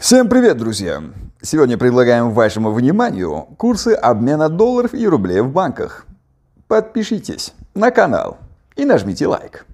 Всем привет, друзья! Сегодня предлагаем вашему вниманию курсы обмена долларов и рублей в банках. Подпишитесь на канал и нажмите лайк.